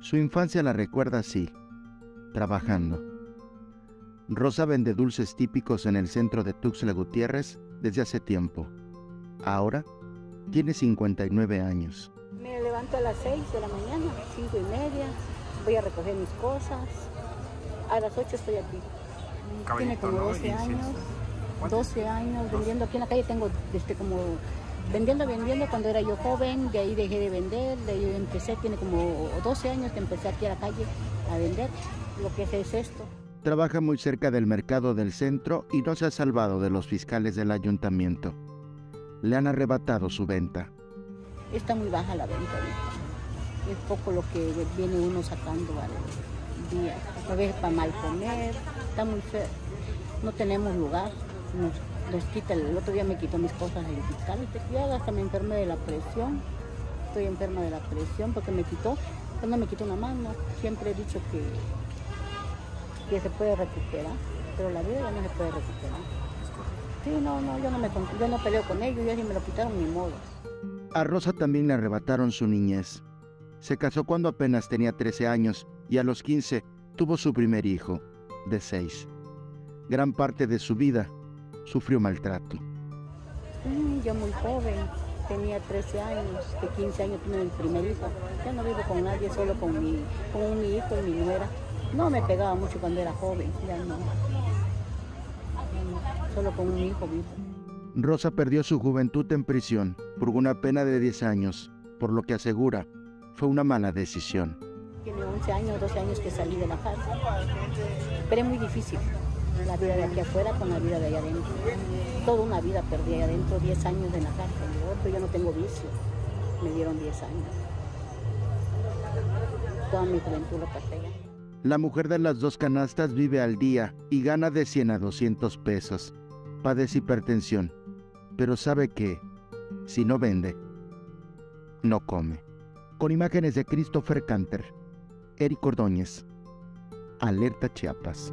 Su infancia la recuerda así, trabajando. Rosa vende dulces típicos en el centro de Tuxtla Gutiérrez desde hace tiempo. Ahora tiene 59 años. Me levanto a las 6 de la mañana, 5 y media, voy a recoger mis cosas. A las 8 estoy aquí. Tiene como 12 años, 12 años vendiendo aquí en la calle. Tengo este, como vendiendo, vendiendo cuando era yo joven, de ahí dejé de vender, de ahí empecé, tiene como 12 años que empecé aquí a la calle a vender. Lo que es esto. Trabaja muy cerca del mercado del centro y no se ha salvado de los fiscales del ayuntamiento. Le han arrebatado su venta. Está muy baja la venta Es poco lo que viene uno sacando al día. A veces para mal comer, está muy feo. No tenemos lugar. Nos, quita, el otro día me quitó mis cosas el fiscal. Ya hasta me enfermé de la presión. Estoy enferma de la presión porque me quitó, cuando me quitó una mano. Siempre he dicho que que se puede recuperar, pero la vida ya no se puede recuperar. Sí, no, no, yo no, me, yo no peleo con ellos, ya si me lo quitaron ni modo. A Rosa también le arrebataron su niñez. Se casó cuando apenas tenía 13 años y a los 15 tuvo su primer hijo, de 6. Gran parte de su vida sufrió maltrato. Mm, yo muy joven, tenía 13 años, de 15 años tuve mi primer hijo. Ya no vivo con nadie, solo con mi, con mi hijo y mi nuera. No me pegaba mucho cuando era joven, ya no. Solo con un hijo vivo. Rosa perdió su juventud en prisión por una pena de 10 años, por lo que asegura fue una mala decisión. Tiene 11 años, 12 años que salí de la cárcel. Pero es muy difícil la vida de aquí afuera con la vida de allá adentro. Toda una vida perdí allá adentro, 10 años en la cárcel. Yo, no tengo vicio, me dieron 10 años. Toda mi juventud allá. La mujer de las dos canastas vive al día y gana de 100 a 200 pesos. Padece hipertensión, pero sabe que, si no vende, no come. Con imágenes de Christopher Canter, Eric Ordóñez, Alerta Chiapas.